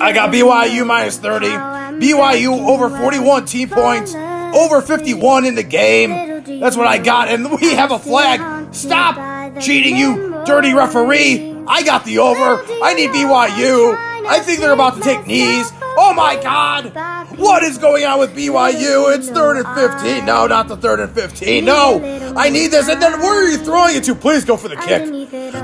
I got BYU minus 30. BYU over 41 team points. Over 51 in the game. That's what I got. And we have a flag. Stop cheating, you dirty referee. I got the over. I need BYU. I think they're about to take knees. Oh my God! What is going on with BYU? It's third and 15. No, not the third and 15. No! I need this. And then where are you throwing it to? Please go for the kick.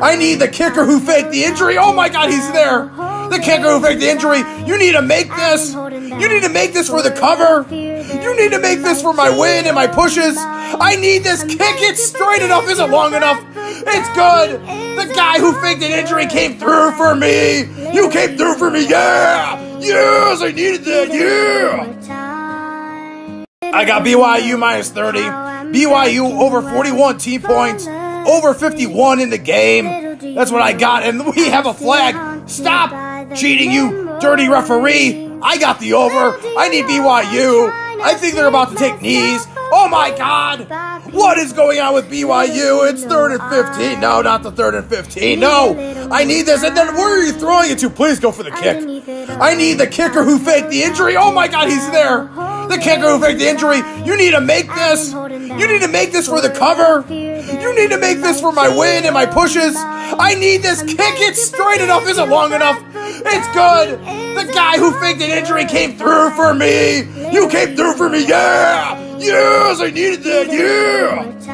I need the kicker who faked the injury. Oh my God, he's there. The kicker who faked the injury. You need to make this. You need to make this for the cover. You need to make this for my win and my pushes. I need this. Kick It's straight enough. Is it long enough? It's good. The guy who faked an injury came through for me. You came through for me. Yeah. Yes, I needed that. Yeah. I got BYU minus 30. BYU over 41 team points. Over 51 in the game. That's what I got. And we have a flag. Stop cheating, you dirty referee. I got the over. I need BYU. I think they're about to take knees. Oh my God! What is going on with BYU? It's third and 15. No, not the third and 15. No! I need this. And then where are you throwing it to? Please go for the kick. I need the kicker who faked the injury. Oh my God, he's there. The kicker who faked the injury. You need to make this. You need to make this for the cover. You need to make this for my win and my pushes. I need this. Kick it straight enough. Is it long enough? It's good. The guy who faked an injury came through for me. You came through for me. Yeah. Yes, I needed that. Yeah.